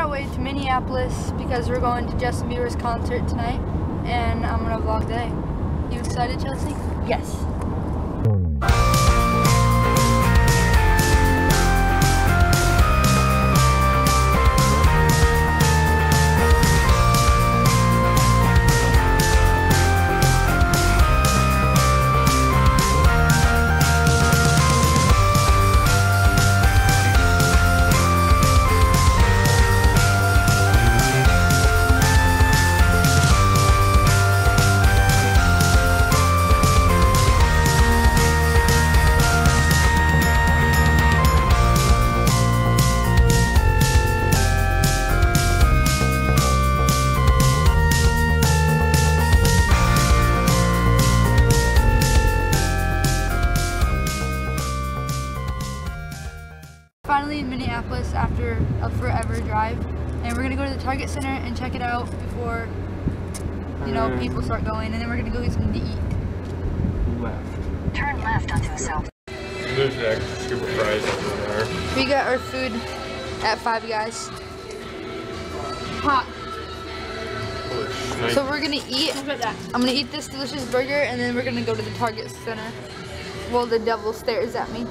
our way to Minneapolis because we're going to Justin Bieber's concert tonight, and I'm gonna vlog today. You excited, Chelsea? Yes. Forever drive, and we're gonna go to the Target Center and check it out before you know Mm. people start going, and then we're gonna go get something to eat. Left. Turn left onto South. There's the extra scoop of fries over there. We got our food at Five Guys. Hot. So we're gonna eat. I'm gonna eat this delicious burger, and then we're gonna go to the Target Center. Well, the devil stares at me.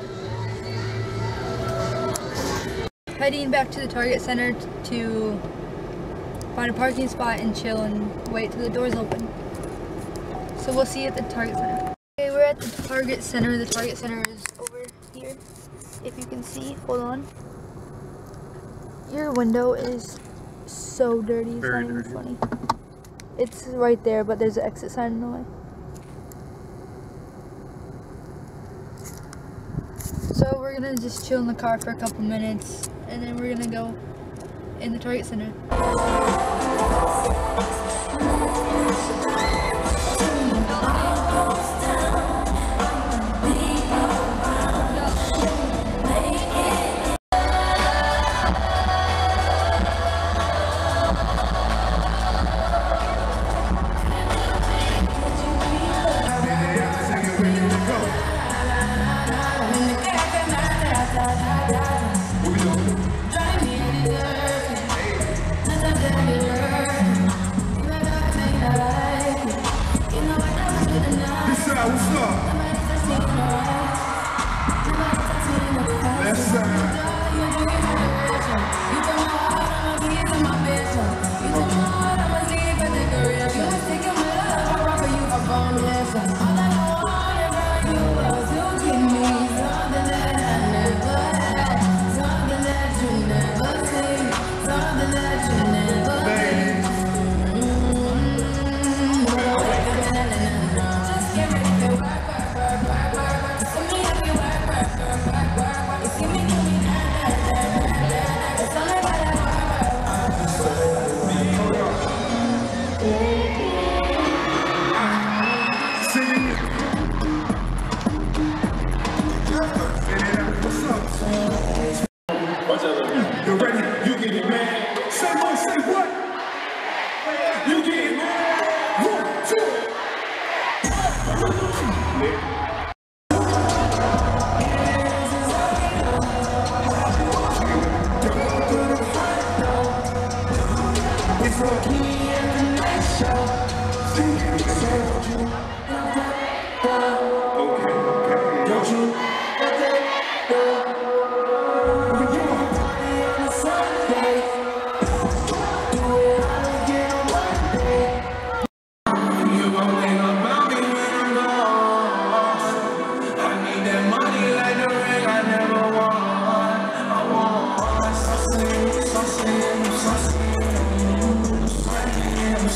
Heading back to the Target Center to find a parking spot and chill and wait till the doors open. So we'll see you at the Target Center. Okay, we're at the Target Center. The Target Center is over here. If you can see, hold on. Your window is so dirty. It's Very dirty. funny. It's right there, but there's an exit sign in the way. So we're gonna just chill in the car for a couple minutes, and then we're gonna go in the Target Center. Sing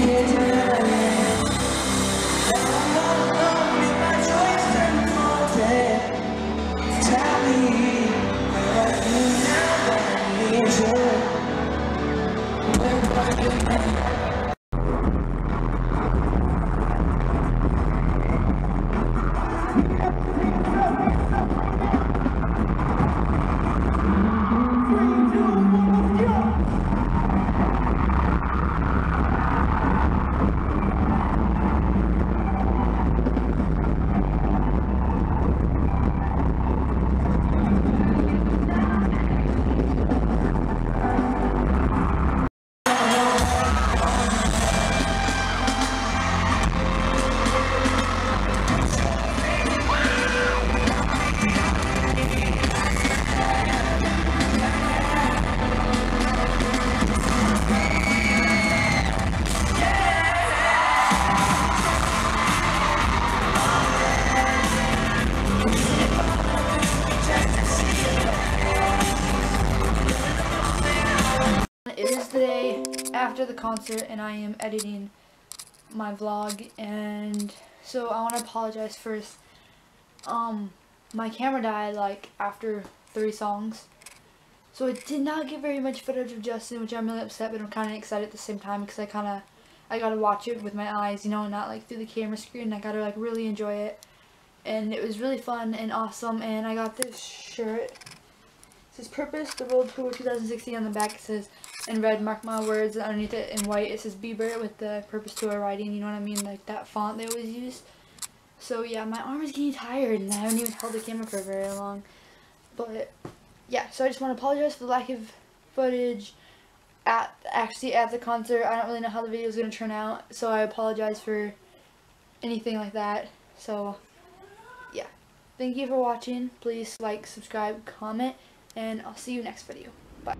It after the concert and I am editing my vlog and so I want to apologize first. Um, my camera died like after three songs. So I did not get very much footage of Justin, which I'm really upset, but I'm kind of excited at the same time because I kind of, I got to watch it with my eyes, you know, not like through the camera screen. I got to like really enjoy it. And it was really fun and awesome and I got this shirt. It says Purpose, the World Tour 2016 on the back. It says in red, mark my words, and underneath it in white it says Bieber with the Purpose Tour writing, you know what I mean, like that font they always use. So yeah, my arm is getting tired and I haven't even held the camera for very long. But yeah, so I just want to apologize for the lack of footage at actually at the concert. I don't really know how the video is going to turn out, so I apologize for anything like that. So yeah Thank you for watching. Please like, subscribe, comment, and I'll see you next video. Bye.